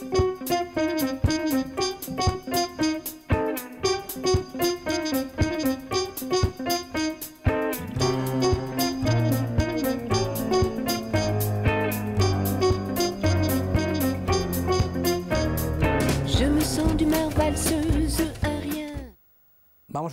Thank you.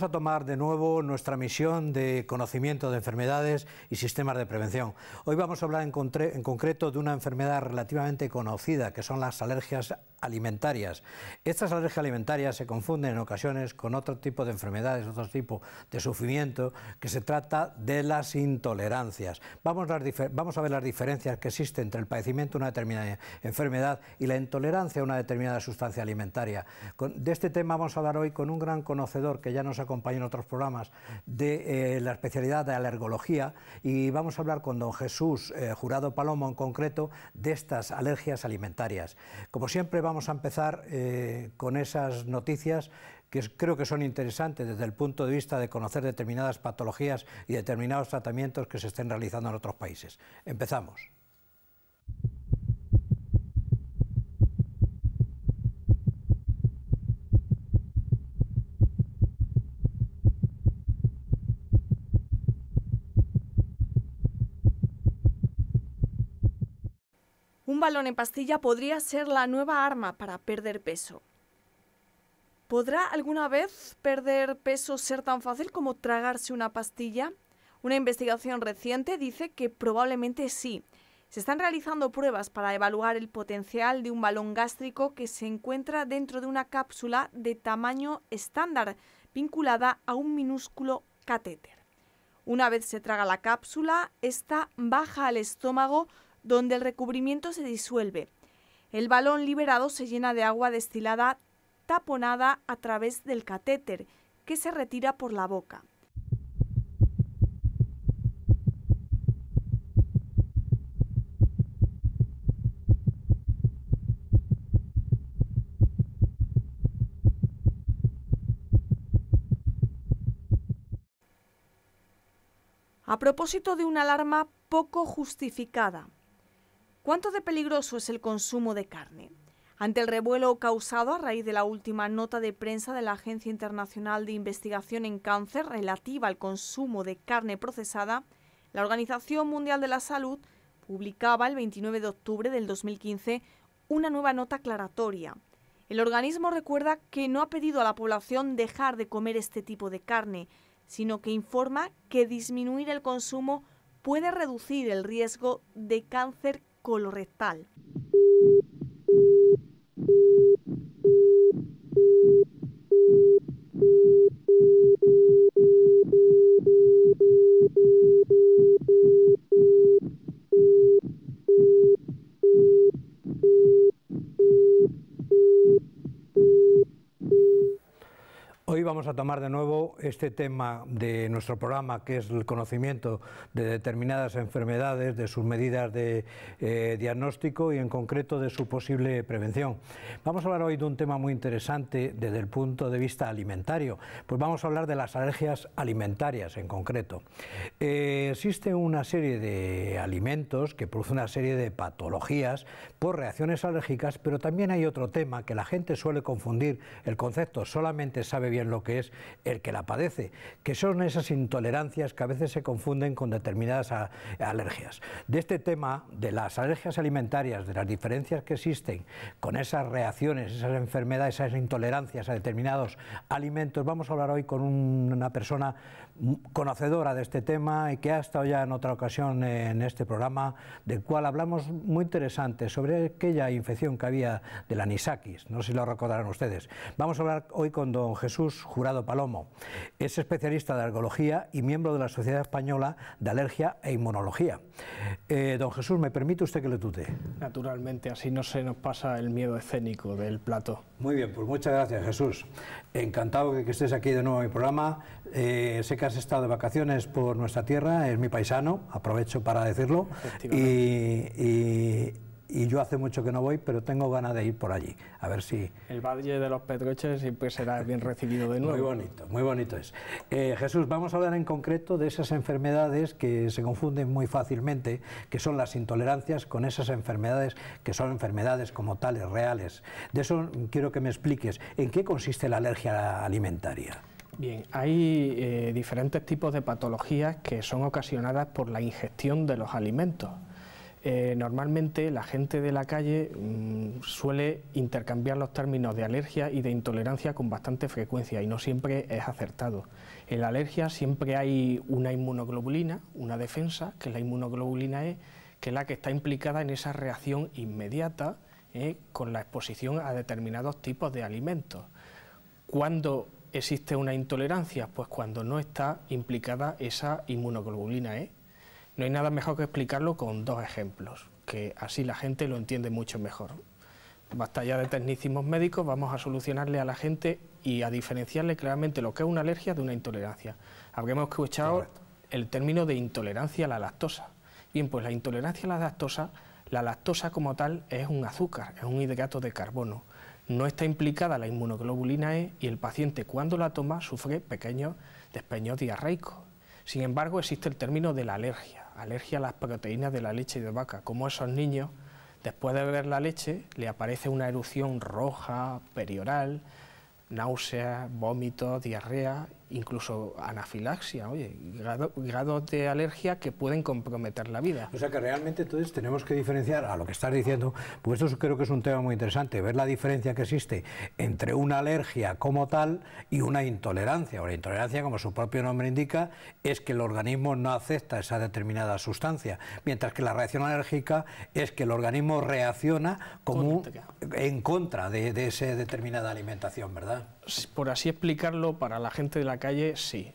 A tomar de nuevo nuestra misión de conocimiento de enfermedades y sistemas de prevención. Hoy vamos a hablar en, concreto de una enfermedad relativamente conocida, que son las alergias alimentarias. Estas alergias alimentarias se confunden en ocasiones con otro tipo de enfermedades, otro tipo de sufrimiento, que se trata de las intolerancias. Vamos a, vamos a ver las diferencias que existen entre el padecimiento de una determinada enfermedad y la intolerancia a una determinada sustancia alimentaria. de este tema vamos a hablar hoy con un gran conocedor que ya nos acompaña en otros programas de eh, la especialidad de alergología y vamos a hablar con don Jesús eh, Jurado Palomo en concreto de estas alergias alimentarias. Como siempre vamos a empezar eh, con esas noticias que creo que son interesantes desde el punto de vista de conocer determinadas patologías y determinados tratamientos que se estén realizando en otros países. Empezamos. Un balón en pastilla podría ser la nueva arma para perder peso. ¿Podrá alguna vez perder peso ser tan fácil como tragarse una pastilla? Una investigación reciente dice que probablemente sí. Se están realizando pruebas para evaluar el potencial de un balón gástrico que se encuentra dentro de una cápsula de tamaño estándar vinculada a un minúsculo catéter. Una vez se traga la cápsula, esta baja al estómago donde el recubrimiento se disuelve. El balón liberado se llena de agua destilada taponada a través del catéter, que se retira por la boca. A propósito de una alarma poco justificada, ¿Cuánto de peligroso es el consumo de carne? Ante el revuelo causado a raíz de la última nota de prensa de la Agencia Internacional de Investigación en Cáncer relativa al consumo de carne procesada, la Organización Mundial de la Salud publicaba el 29 de octubre del 2015 una nueva nota aclaratoria. El organismo recuerda que no ha pedido a la población dejar de comer este tipo de carne, sino que informa que disminuir el consumo puede reducir el riesgo de cáncer colorectal. Hoy vamos a tomar de nuevo este tema de nuestro programa, que es el conocimiento de determinadas enfermedades, de sus medidas de eh, diagnóstico y en concreto de su posible prevención. Vamos a hablar hoy de un tema muy interesante desde el punto de vista alimentario, pues vamos a hablar de las alergias alimentarias en concreto. Eh, existe una serie de alimentos que producen una serie de patologías por reacciones alérgicas, pero también hay otro tema que la gente suele confundir, el concepto solamente sabe bien en lo que es el que la padece, que son esas intolerancias que a veces se confunden con determinadas alergias. De este tema, de las alergias alimentarias, de las diferencias que existen con esas reacciones, esas enfermedades, esas intolerancias a determinados alimentos, vamos a hablar hoy con una persona conocedora de este tema y que ha estado ya en otra ocasión en este programa, del cual hablamos muy interesante sobre aquella infección que había de la anisakis, no sé si lo recordarán ustedes. Vamos a hablar hoy con don Jesús Jurado Palomo. Es especialista de algología y miembro de la Sociedad Española de Alergia e Inmunología. Eh, don Jesús, ¿me permite usted que le tute? Naturalmente, así no se nos pasa el miedo escénico del plato. Muy bien, pues muchas gracias Jesús. Encantado de que estés aquí de nuevo en mi programa. Eh, sé que has estado de vacaciones por nuestra tierra, es mi paisano, aprovecho para decirlo. Y, y yo hace mucho que no voy, pero tengo ganas de ir por allí, a ver si... El Valle de los Pedroches siempre será bien recibido de nuevo. Muy bonito, muy bonito es. Eh, Jesús, vamos a hablar en concreto de esas enfermedades que se confunden muy fácilmente, que son las intolerancias con esas enfermedades que son enfermedades como tales, reales. De eso quiero que me expliques, ¿en qué consiste la alergia alimentaria? Bien, hay eh, diferentes tipos de patologías que son ocasionadas por la ingestión de los alimentos. Eh, normalmente la gente de la calle mm, suele intercambiar los términos de alergia y de intolerancia con bastante frecuencia y no siempre es acertado. En la alergia siempre hay una inmunoglobulina, una defensa, que es la inmunoglobulina E, que es la que está implicada en esa reacción inmediata eh, con la exposición a determinados tipos de alimentos. ¿Cuándo existe una intolerancia? Pues cuando no está implicada esa inmunoglobulina E no hay nada mejor que explicarlo con dos ejemplos, que así la gente lo entiende mucho mejor. Basta ya de tecnicismos médicos, vamos a solucionarle a la gente y a diferenciarle claramente lo que es una alergia de una intolerancia. Habríamos escuchado el término de intolerancia a la lactosa. Bien, pues la intolerancia a la lactosa, la lactosa como tal es un azúcar, es un hidrato de carbono. No está implicada la inmunoglobulina E y el paciente cuando la toma sufre pequeños despeños diarreicos. Sin embargo, existe el término de la alergia alergia a las proteínas de la leche de vaca, como esos niños, después de beber la leche, le aparece una erupción roja, perioral, náuseas, vómitos, diarrea incluso anafilaxia, oye, grados de alergia que pueden comprometer la vida. O sea que realmente entonces tenemos que diferenciar a lo que estás diciendo, pues esto creo que es un tema muy interesante, ver la diferencia que existe entre una alergia como tal y una intolerancia. O la intolerancia, como su propio nombre indica, es que el organismo no acepta esa determinada sustancia, mientras que la reacción alérgica es que el organismo reacciona como en contra de, de esa determinada alimentación, ¿verdad? Por así explicarlo, para la gente de la calle, sí.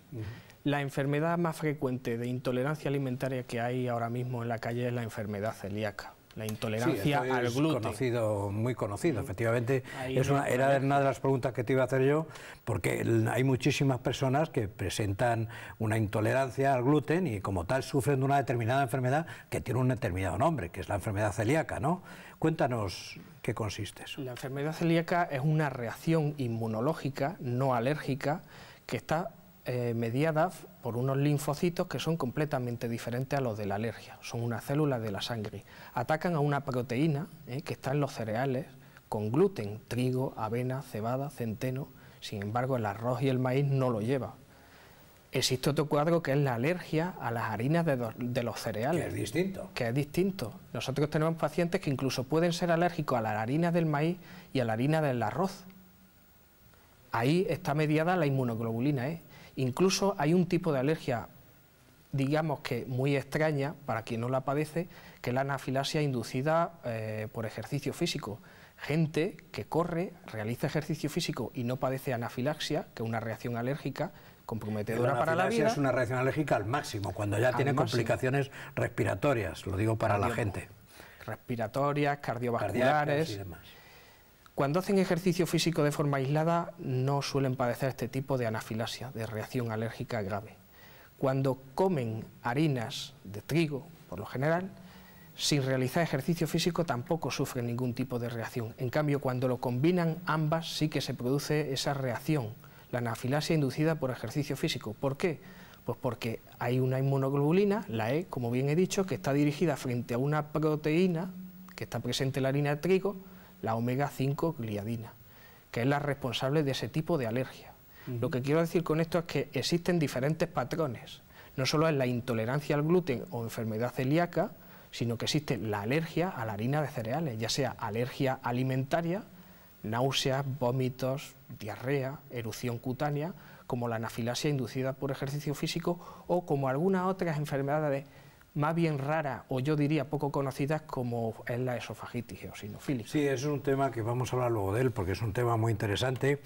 La enfermedad más frecuente de intolerancia alimentaria que hay ahora mismo en la calle es la enfermedad celíaca. La intolerancia al gluten. Conocido, muy conocido, efectivamente. Es una, era una de las preguntas que te iba a hacer yo, porque hay muchísimas personas que presentan una intolerancia al gluten y como tal sufren de una determinada enfermedad que tiene un determinado nombre, que es la enfermedad celíaca, ¿no? Cuéntanos qué consiste eso. La enfermedad celíaca es una reacción inmunológica no alérgica que está eh, mediada por unos linfocitos que son completamente diferentes a los de la alergia, son unas células de la sangre. Atacan a una proteína eh, que está en los cereales con gluten, trigo, avena, cebada, centeno, sin embargo el arroz y el maíz no lo lleva. Existe otro cuadro que es la alergia a las harinas de, de los cereales. Que es distinto. Que es distinto. Nosotros tenemos pacientes que incluso pueden ser alérgicos a las harinas del maíz y a la harina del arroz. Ahí está mediada la inmunoglobulina E. Incluso hay un tipo de alergia, digamos que muy extraña para quien no la padece, que es la anafilasia inducida eh, por ejercicio físico. Gente que corre, realiza ejercicio físico y no padece anafilaxia, que es una reacción alérgica comprometedora para la vida. es una reacción alérgica al máximo, cuando ya tiene complicaciones respiratorias, lo digo para la gente. Respiratorias, cardiovasculares. y demás. Cuando hacen ejercicio físico de forma aislada no suelen padecer este tipo de anafilasia, de reacción alérgica grave. Cuando comen harinas de trigo, por lo general, sin realizar ejercicio físico tampoco sufren ningún tipo de reacción. En cambio, cuando lo combinan ambas sí que se produce esa reacción, la anafilasia inducida por ejercicio físico. ¿Por qué? Pues porque hay una inmunoglobulina, la E, como bien he dicho, que está dirigida frente a una proteína que está presente en la harina de trigo, la omega 5 gliadina, que es la responsable de ese tipo de alergia. Lo que quiero decir con esto es que existen diferentes patrones. No solo es la intolerancia al gluten o enfermedad celíaca, sino que existe la alergia a la harina de cereales, ya sea alergia alimentaria, náuseas, vómitos, diarrea, erupción cutánea, como la anafilasia inducida por ejercicio físico o como algunas otras enfermedades más bien rara o yo diría poco conocidas como es la esofagitis eosinofílica. Sí, eso es un tema que vamos a hablar luego de él porque es un tema muy interesante.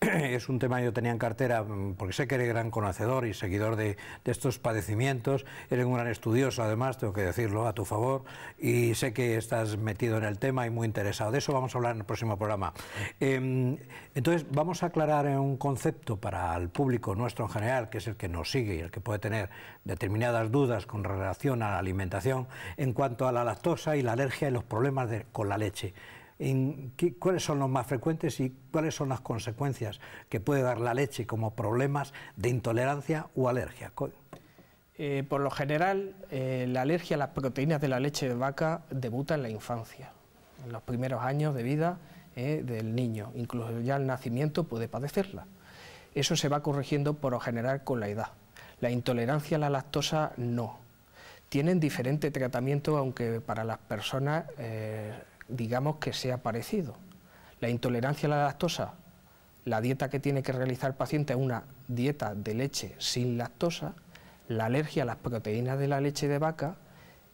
es un tema que yo tenía en cartera, mm, porque sé que eres gran conocedor y seguidor de, estos padecimientos, eres un gran estudioso además, tengo que decirlo a tu favor, y sé que estás metido en el tema y muy interesado. De eso vamos a hablar en el próximo programa. Em, entonces, vamos a aclarar un concepto para el público nuestro en general, que es el que nos sigue y el que puede tener determinadas dudas con relación a la alimentación, en cuanto a la lactosa y la alergia y los problemas con la leche cuáles son los más frecuentes y cuáles son las consecuencias que puede dar la leche como problemas de intolerancia o alergia. Eh, por lo general, eh, la alergia a las proteínas de la leche de vaca debuta en la infancia, en los primeros años de vida eh, del niño, incluso ya al nacimiento puede padecerla. Eso se va corrigiendo por lo general con la edad. La intolerancia a la lactosa no. Tienen diferente tratamiento, aunque para las personas digamos que sea parecido. La intolerancia a la lactosa, la dieta que tiene que realizar el paciente es una dieta de leche sin lactosa, la alergia a las proteínas de la leche de vaca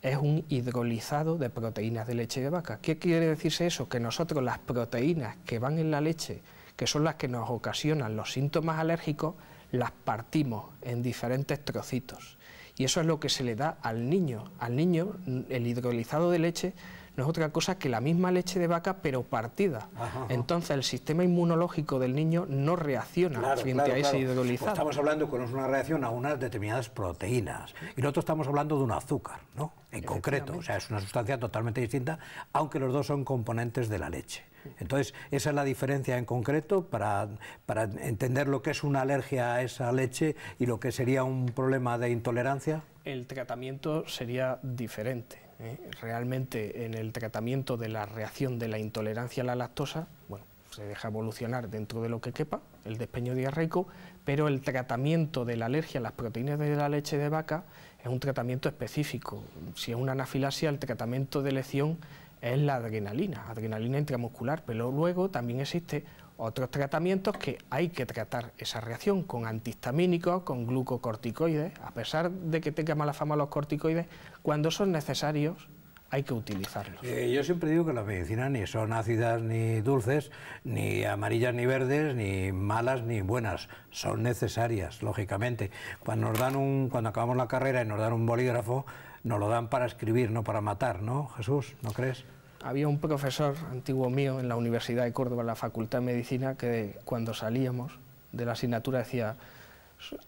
es un hidrolizado de proteínas de leche de vaca. ¿Qué quiere decirse eso? Que nosotros las proteínas que van en la leche, que son las que nos ocasionan los síntomas alérgicos, las partimos en diferentes trocitos. Y eso es lo que se le da al niño. Al niño el hidrolizado de leche no es otra cosa que la misma leche de vaca pero partida. Entonces el sistema inmunológico del niño no reacciona frente a ese hidrolizado. Pues estamos hablando con una reacción a unas determinadas proteínas y nosotros estamos hablando de un azúcar, ¿no? En concreto, o sea, es una sustancia totalmente distinta, aunque los dos son componentes de la leche. Entonces, esa es la diferencia en concreto para, para entender lo que es una alergia a esa leche y lo que sería un problema de intolerancia. El tratamiento sería diferente ¿eh? realmente en el tratamiento de la reacción de la intolerancia a la lactosa, bueno, se deja evolucionar dentro de lo que quepa, el despeño diarreico, pero el tratamiento de la alergia a las proteínas de la leche de vaca es un tratamiento específico. Si es una anafilasia, el tratamiento de elección es la adrenalina, adrenalina intramuscular, pero luego también existe otros tratamientos que hay que tratar esa reacción con antihistamínicos, con glucocorticoides, a pesar de que tenga mala fama los corticoides, cuando son necesarios hay que utilizarlos. Eh, yo siempre digo que las medicinas ni son ácidas ni dulces, ni amarillas ni verdes, ni malas ni buenas, son necesarias, lógicamente. Cuando nos dan un, cuando acabamos la carrera y nos dan un bolígrafo, nos lo dan para escribir, no para matar, ¿no, Jesús? ¿No crees? Había un profesor antiguo mío en la Universidad de Córdoba, en la Facultad de Medicina, que cuando salíamos de la asignatura decía,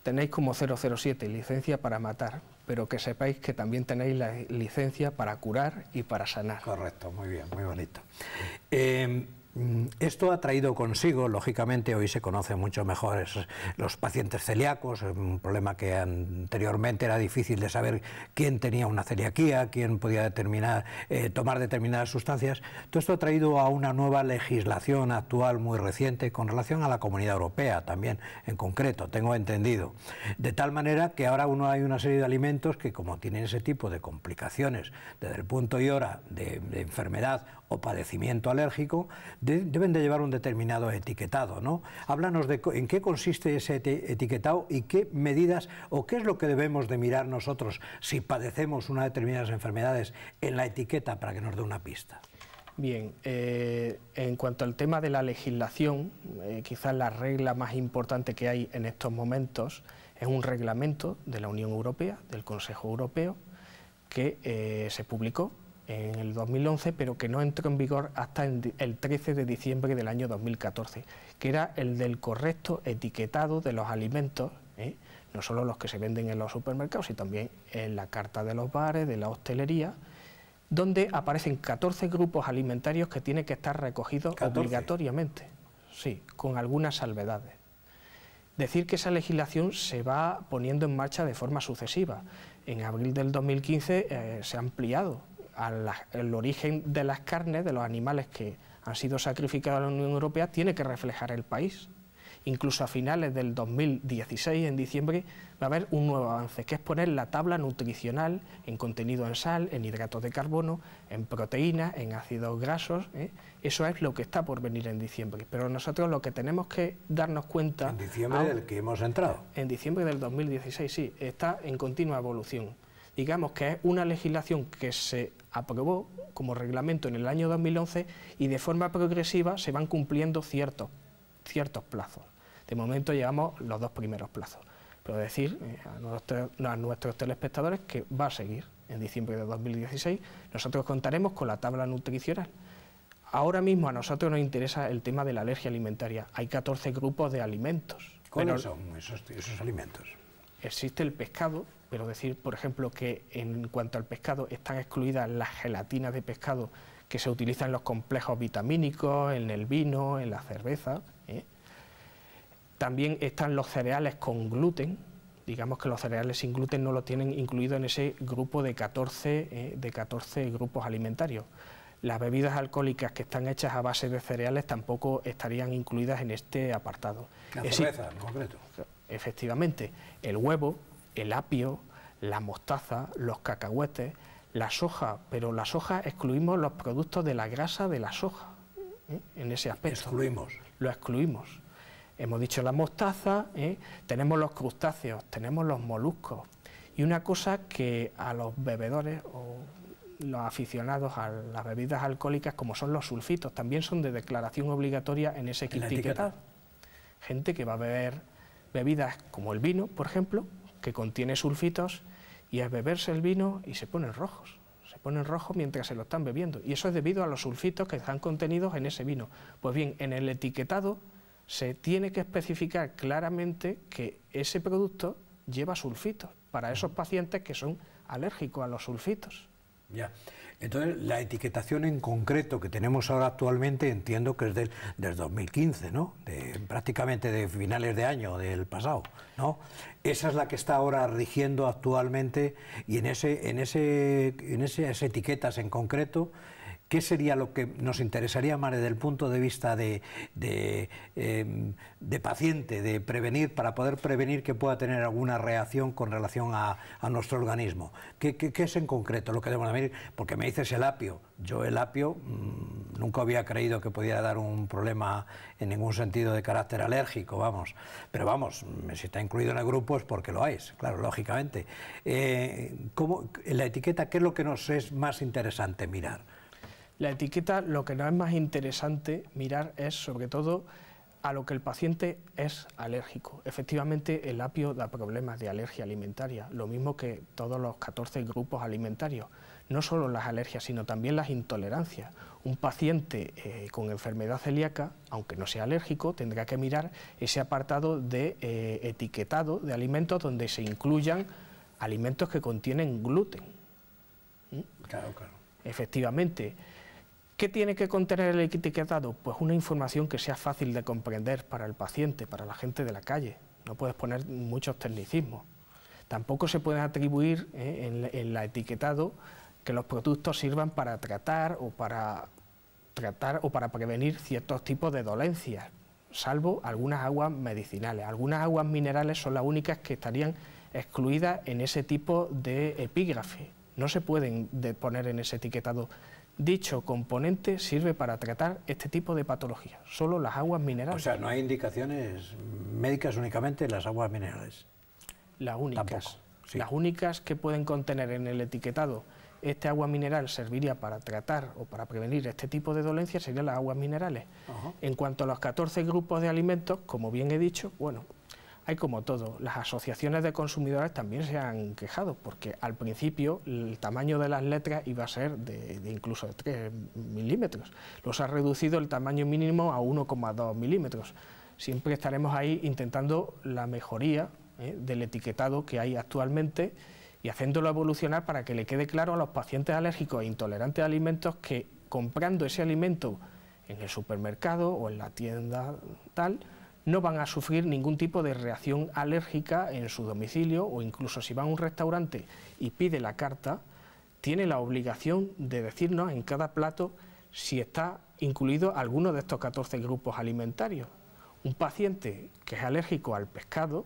tenéis como 007 licencia para matar, pero que sepáis que también tenéis la licencia para curar y para sanar. Correcto, muy bien, muy bonito. Mm, esto ha traído consigo, lógicamente, hoy se conoce mucho mejor los pacientes celíacos, un problema que anteriormente era difícil de saber quién tenía una celiaquía, quién podía eh, tomar determinadas sustancias. Todo esto ha traído a una nueva legislación actual muy reciente con relación a la Comunidad Europea también, en concreto, tengo entendido. De tal manera que ahora uno hay una serie de alimentos que como tienen ese tipo de complicaciones desde el punto y hora de enfermedad o padecimiento alérgico, deben de llevar un determinado etiquetado. ¿no? Háblanos de en qué consiste ese etiquetado y qué medidas o qué es lo que debemos de mirar nosotros si padecemos una determinadas enfermedades en la etiqueta para que nos dé una pista. Bien, eh, en cuanto al tema de la legislación, eh, quizás la regla más importante que hay en estos momentos es un reglamento de la Unión Europea, del Consejo Europeo, que eh, se publicó en el 2011, pero que no entró en vigor hasta el 13 de diciembre del año 2014, que era el del correcto etiquetado de los alimentos, ¿eh? no solo los que se venden en los supermercados, sino también en la carta de los bares, de la hostelería, donde aparecen 14 grupos alimentarios que tienen que estar recogidos obligatoriamente, sí, con algunas salvedades. Decir que esa legislación se va poniendo en marcha de forma sucesiva. En abril del 2015 eh, se ha ampliado al origen de las carnes de los animales que han sido sacrificados en la Unión Europea tiene que reflejar el país. Incluso a finales del 2016, en diciembre, va a haber un nuevo avance, que es poner la tabla nutricional en contenido en sal, en hidratos de carbono, en proteínas, en ácidos grasos. ¿eh? Eso es lo que está por venir en diciembre. Pero nosotros lo que tenemos que darnos cuenta... En diciembre del que hemos entrado. En diciembre del 2016, sí, está en continua evolución. Digamos que es una legislación que se aprobó como reglamento en el año 2011 y de forma progresiva se van cumpliendo ciertos ciertos plazos. De momento llevamos los dos primeros plazos. Pero decir eh, a, a nuestros telespectadores que va a seguir en diciembre de 2016. Nosotros contaremos con la tabla nutricional. Ahora mismo a nosotros nos interesa el tema de la alergia alimentaria. Hay 14 grupos de alimentos. ¿Cuáles son esos, alimentos? Existe el pescado, pero decir, por ejemplo, que en cuanto al pescado están excluidas las gelatinas de pescado que se utilizan en los complejos vitamínicos, en el vino, en la cerveza. ¿eh? También están los cereales con gluten, digamos que los cereales sin gluten no lo tienen incluido en ese grupo de 14, eh, de 14 grupos alimentarios. Las bebidas alcohólicas que están hechas a base de cereales tampoco estarían incluidas en este apartado. La cerveza, en concreto. Efectivamente, el huevo, el apio, la mostaza, los cacahuetes, la soja, pero la soja excluimos los productos de la grasa de la soja, ¿eh? en ese aspecto. Excluimos. Lo excluimos. Hemos dicho la mostaza, ¿eh? tenemos los crustáceos, tenemos los moluscos. Y una cosa que a los bebedores o los aficionados a las bebidas alcohólicas, como son los sulfitos, también son de declaración obligatoria en ese etiquetado. Gente que va a beber bebidas como el vino, por ejemplo, que contiene sulfitos, y es beberse el vino y se ponen rojos. Se ponen rojos mientras se lo están bebiendo. Y eso es debido a los sulfitos que están contenidos en ese vino. Pues bien, en el etiquetado se tiene que especificar claramente que ese producto lleva sulfitos para esos pacientes que son alérgicos a los sulfitos. Ya. Entonces, la etiquetación en concreto que tenemos ahora actualmente entiendo que es del, 2015, ¿no? De, prácticamente de finales de año del pasado, ¿no? Esa es la que está ahora rigiendo actualmente y en ese en ese en esas etiquetas en concreto ¿Qué sería lo que nos interesaría más desde el punto de vista de, em, de, paciente, de prevenir, para poder prevenir que pueda tener alguna reacción con relación a, nuestro organismo? ¿Qué, es en concreto lo que debemos medir? Porque me dices el apio. Yo el apio mm, nunca había creído que pudiera dar un problema en ningún sentido de carácter alérgico, vamos. Pero vamos, si está incluido en el grupo es porque lo hay, claro, lógicamente. Eh, en la etiqueta, ¿qué es lo que nos es más interesante mirar? La etiqueta lo que no es más interesante mirar es sobre todo a lo que el paciente es alérgico. Efectivamente, el apio da problemas de alergia alimentaria, lo mismo que todos los 14 grupos alimentarios. No solo las alergias, sino también las intolerancias. Un paciente eh, con enfermedad celíaca, aunque no sea alérgico, tendrá que mirar ese apartado de eh, etiquetado de alimentos donde se incluyan alimentos que contienen gluten. ¿Mm? Claro, claro. Efectivamente, ¿Qué tiene que contener el etiquetado? Pues una información que sea fácil de comprender para el paciente, para la gente de la calle. No puedes poner muchos tecnicismos. Tampoco se puede atribuir eh, en, el etiquetado que los productos sirvan para tratar o para tratar o para prevenir ciertos tipos de dolencias, salvo algunas aguas medicinales. Algunas aguas minerales son las únicas que estarían excluidas en ese tipo de epígrafe. No se pueden poner en ese etiquetado Dicho componente sirve para tratar este tipo de patologías, solo las aguas minerales. O sea, no hay indicaciones médicas únicamente en las aguas minerales. Las únicas. Las únicas que pueden contener en el etiquetado este agua mineral serviría para tratar o para prevenir este tipo de dolencias serían las aguas minerales. En cuanto a los 14 grupos de alimentos, como bien he dicho, bueno, hay como todo. Las asociaciones de consumidores también se han quejado, porque al principio el tamaño de las letras iba a ser de, incluso de 3 milímetros. Los ha reducido el tamaño mínimo a 1,2 milímetros. Siempre estaremos ahí intentando la mejoría ¿eh? del etiquetado que hay actualmente y haciéndolo evolucionar para que le quede claro a los pacientes alérgicos e intolerantes a alimentos que comprando ese alimento en el supermercado o en la tienda tal, no van a sufrir ningún tipo de reacción alérgica en su domicilio o incluso si va a un restaurante y pide la carta, tiene la obligación de decirnos en cada plato si está incluido alguno de estos 14 grupos alimentarios. Un paciente que es alérgico al pescado,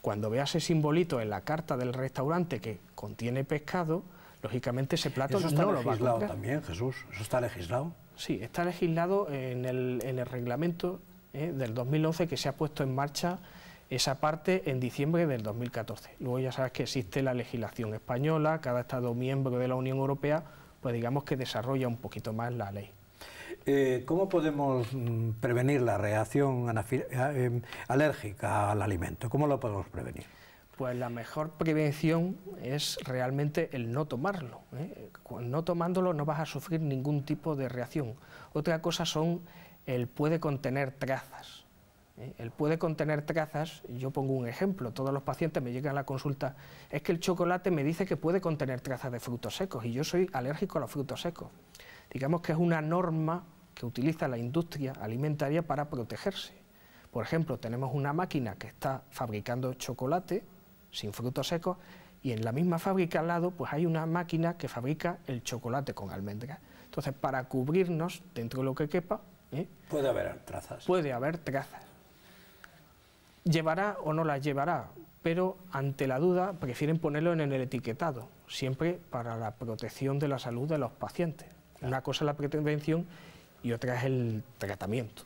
cuando vea ese simbolito en la carta del restaurante que contiene pescado, lógicamente ese plato no lo va a legislado también, Jesús? ¿Eso está legislado? Sí, está legislado en el, en el reglamento ¿eh? del 2011 que se ha puesto en marcha esa parte en diciembre del 2014. Luego ya sabes que existe la legislación española, cada Estado miembro de la Unión Europea, pues digamos que desarrolla un poquito más la ley. Eh, ¿Cómo podemos mm, prevenir la reacción eh, alérgica al alimento? ¿Cómo lo podemos prevenir? Pues la mejor prevención es realmente el no tomarlo. ¿eh? No tomándolo no vas a sufrir ningún tipo de reacción. Otra cosa son el puede contener trazas. ¿eh? El puede contener trazas, yo pongo un ejemplo, todos los pacientes me llegan a la consulta, es que el chocolate me dice que puede contener trazas de frutos secos y yo soy alérgico a los frutos secos. Digamos que es una norma que utiliza la industria alimentaria para protegerse. Por ejemplo, tenemos una máquina que está fabricando chocolate, sin frutos secos, y en la misma fábrica al lado pues hay una máquina que fabrica el chocolate con almendras. Entonces, para cubrirnos dentro de lo que quepa... ¿eh? Puede haber trazas. Puede haber trazas. ¿Llevará o no las llevará? Pero ante la duda prefieren ponerlo en el etiquetado, siempre para la protección de la salud de los pacientes. Una cosa es la prevención y otra es el tratamiento.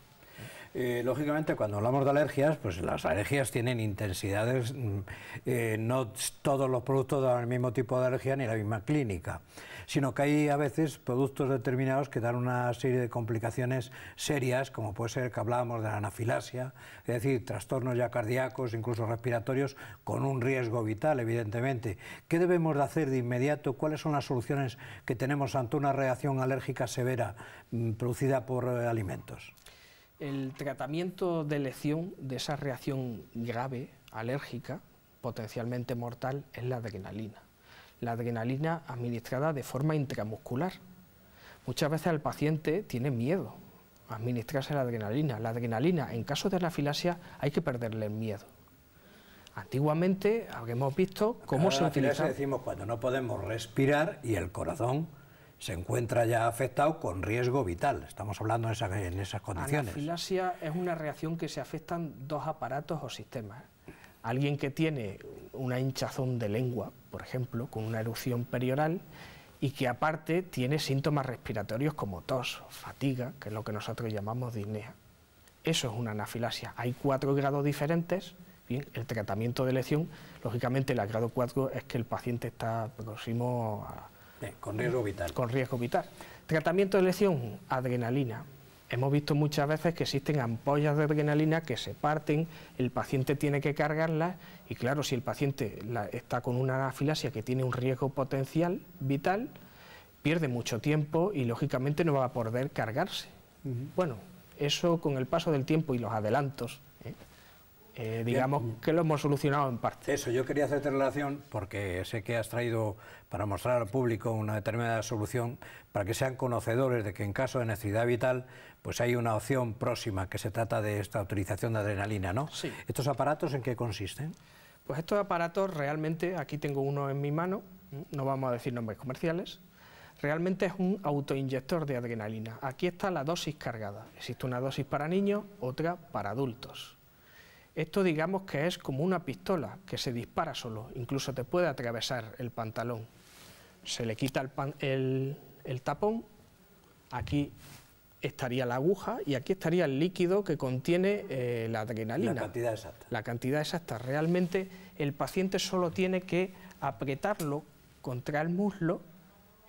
Eh, lógicamente, cuando hablamos de alergias, pues las alergias tienen intensidades, mm, eh, no todos los productos dan el mismo tipo de alergia ni la misma clínica, sino que hay a veces productos determinados que dan una serie de complicaciones serias, como puede ser que hablábamos de la anafilasia, es decir, trastornos ya cardíacos, incluso respiratorios, con un riesgo vital, evidentemente. ¿Qué debemos de hacer de inmediato? ¿Cuáles son las soluciones que tenemos ante una reacción alérgica severa mm, producida por eh, alimentos? El tratamiento de elección de esa reacción grave, alérgica, potencialmente mortal, es la adrenalina. La adrenalina administrada de forma intramuscular. Muchas veces el paciente tiene miedo a administrarse la adrenalina. La adrenalina, en caso de anafilasia, hay que perderle el miedo. Antiguamente habíamos visto cómo se utiliza... decimos cuando no podemos respirar y el corazón se encuentra ya afectado con riesgo vital. Estamos hablando en, esas condiciones. Anafilasia es una reacción que se afectan dos aparatos o sistemas. Alguien que tiene una hinchazón de lengua, por ejemplo, con una erupción perioral, y que aparte tiene síntomas respiratorios como tos, fatiga, que es lo que nosotros llamamos disnea. Eso es una anafilasia. Hay cuatro grados diferentes. Bien, el tratamiento de lesión, lógicamente el grado 4 es que el paciente está próximo a con riesgo vital. Con riesgo vital. Tratamiento de lesión, adrenalina. Hemos visto muchas veces que existen ampollas de adrenalina que se parten, el paciente tiene que cargarlas y claro, si el paciente está con una anafilasia que tiene un riesgo potencial vital, pierde mucho tiempo y lógicamente no va a poder cargarse. Bueno, eso con el paso del tiempo y los adelantos eh, digamos que lo hemos solucionado en parte. Eso, yo quería hacerte relación porque sé que has traído para mostrar al público una determinada solución para que sean conocedores de que en caso de necesidad vital pues hay una opción próxima que se trata de esta utilización de adrenalina, ¿no? Sí. ¿Estos aparatos en qué consisten? Pues estos aparatos realmente, aquí tengo uno en mi mano, no vamos a decir nombres comerciales, realmente es un autoinyector de adrenalina. Aquí está la dosis cargada. Existe una dosis para niños, otra para adultos. Esto digamos que es como una pistola que se dispara solo, incluso te puede atravesar el pantalón. Se le quita el, tapón, aquí estaría la aguja y aquí estaría el líquido que contiene eh, la adrenalina. La cantidad exacta. La cantidad exacta. Realmente el paciente solo tiene que apretarlo contra el muslo,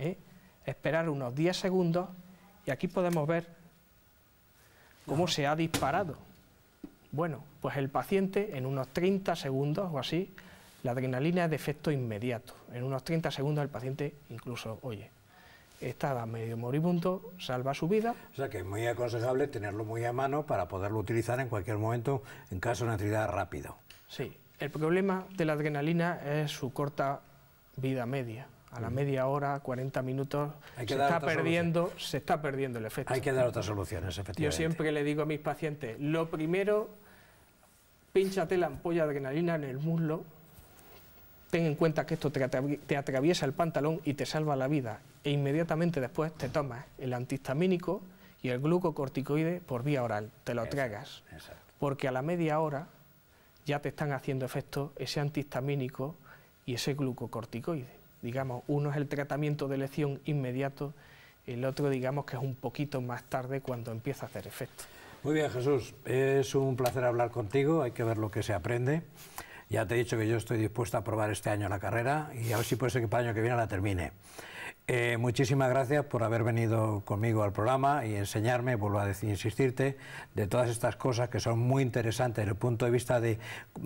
¿eh? esperar unos 10 segundos y aquí podemos ver cómo se ha disparado. Bueno, pues el paciente en unos 30 segundos o así, la adrenalina es de efecto inmediato. En unos 30 segundos el paciente incluso, oye, estaba medio moribundo, salva su vida. O sea que es muy aconsejable tenerlo muy a mano para poderlo utilizar en cualquier momento en caso de necesidad rápido. Sí, el problema de la adrenalina es su corta vida media. A la media hora, 40 minutos, se está, perdiendo, se está perdiendo el efecto. Hay que dar otras soluciones, efectivamente. Yo siempre le digo a mis pacientes, lo primero pínchate la ampolla de adrenalina en el muslo, ten en cuenta que esto te, atraviesa el pantalón y te salva la vida, e inmediatamente después te tomas el antihistamínico y el glucocorticoide por vía oral, te lo tragas, porque a la media hora ya te están haciendo efecto ese antihistamínico y ese glucocorticoide. Digamos, uno es el tratamiento de lesión inmediato, el otro digamos que es un poquito más tarde cuando empieza a hacer efecto. Muy bien, Jesús. Es un placer hablar contigo. Hay que ver lo que se aprende. Ya te he dicho que yo estoy dispuesto a probar este año la carrera y a ver si puede ser que para el año que viene la termine. Eh, muchísimas gracias por haber venido conmigo al programa y enseñarme, vuelvo a insistirte, de todas estas cosas que son muy interesantes desde el punto de vista de,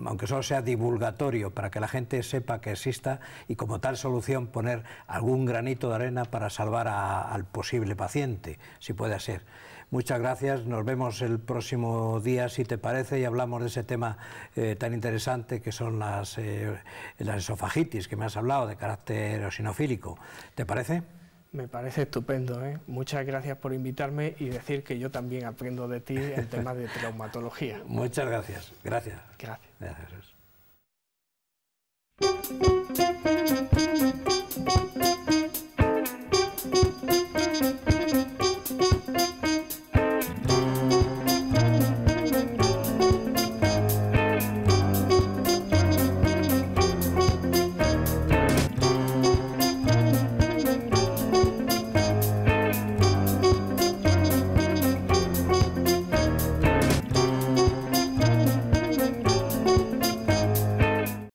aunque solo sea divulgatorio, para que la gente sepa que exista y como tal solución poner algún granito de arena para salvar al posible paciente, si puede ser. Muchas gracias, nos vemos el próximo día, si te parece, y hablamos de ese tema eh, tan interesante que son las, eh, las esofagitis, que me has hablado, de carácter eosinofílico. ¿Te parece? Me parece estupendo. ¿eh? Muchas gracias por invitarme y decir que yo también aprendo de ti el tema de traumatología. Muchas gracias. Gracias. Gracias. gracias.